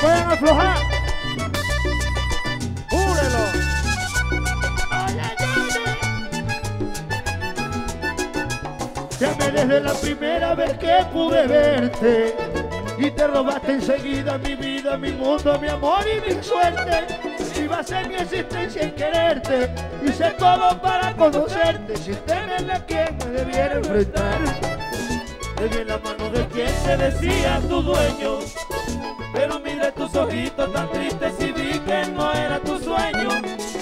pueden aflojar. Júrelo. Llamé desde la primera vez que pude verte y te robaste enseguida mi vida, mi mundo, mi amor y mi suerte. Iba a ser mi existencia en quererte, hice todo para conocerte, sin tenerle a quien me debiera enfrentar. Te vi en la mano de quien se decía tu dueño, pero miré tus ojitos tan tristes y vi que no era tu sueño.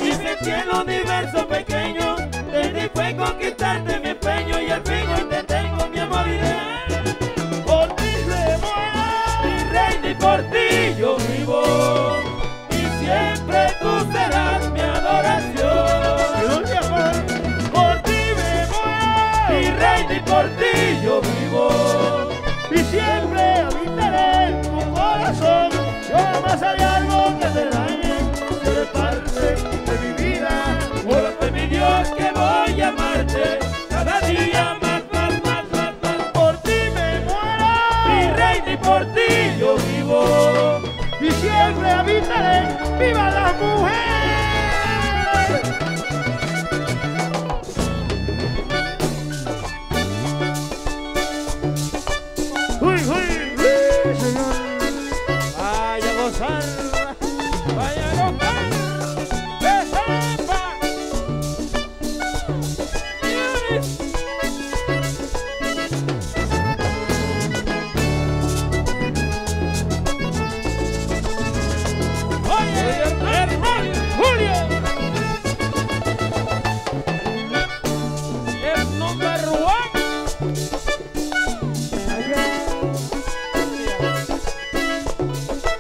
Y sentí el universo pequeño, desde fue conquistarte mi empeño y al fin hoy te tengo mi amor ideal. Por ti muero, mi reina y por ti yo vivo. Y siempre tú serás mi adoración. Por ti me muero, mi reina y por ti yo vivo. Y siempre corazón. Yo jamás haré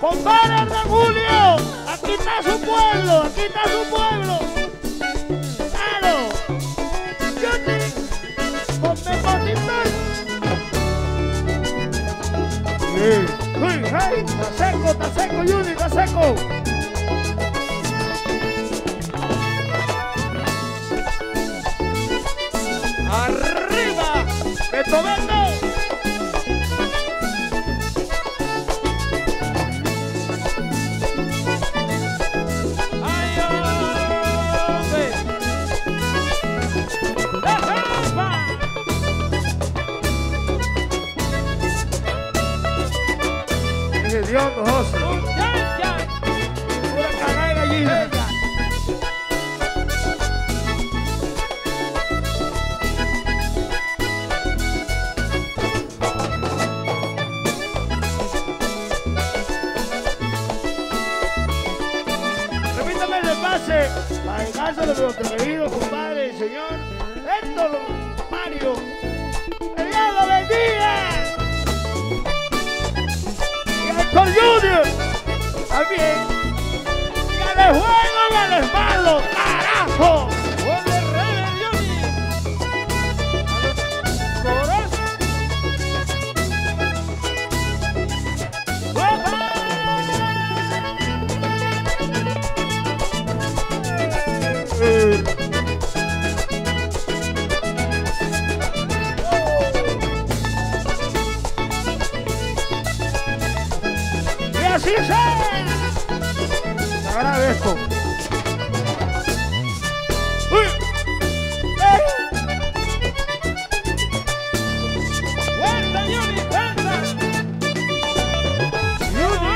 Compadre Hernán Julio, aquí está su pueblo, aquí está su pueblo. Claro. Yuti, ponme patitas. Sí. Uy, hey, está seco, está seco, Yuni, está seco. Dios, José. ¡Muchacha! Pura cagada gallina. Repítame el pase para el caso de nuestro querido compadre, señor Héctor Mario. Héctor Junior también. Y a los juegos así sea. Agradezco. Eh. Yuri.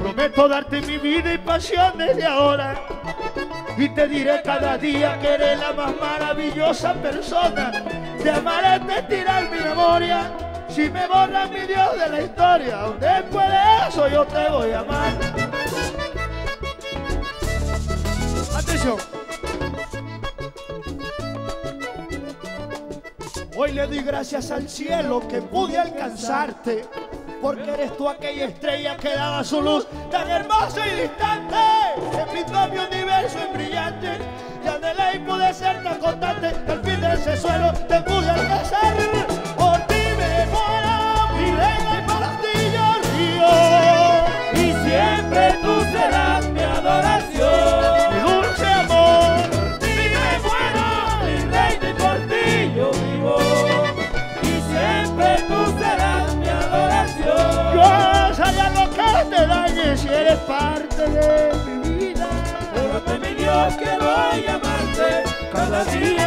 Prometo darte mi vida y pasión desde ahora. Y te diré cada día que eres la más maravillosa persona. Te amaré te tirar mi memoria. Si me borras mi Dios de la historia, después de eso yo te voy a amar. Atención. Hoy le doy gracias al cielo que pude alcanzarte, porque eres tú aquella estrella que daba su luz tan hermosa y distante, pintó mi universo en brillante, y anhelé y pude ser tan constante, al fin de ese suelo te pude alcanzar. Si eres parte de mi vida. Júrate mi Dios que voy a amarte cada día